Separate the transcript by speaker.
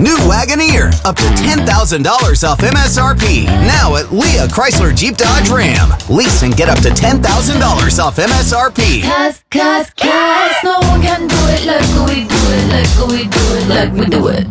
Speaker 1: New Wagoneer, up to $10,000 off MSRP. Now at Lia Chrysler Jeep Dodge Ram. Lease and get up to $10,000 off MSRP.
Speaker 2: Cause, cause, cause, no one can do it like we do it, like we do it, like we do it.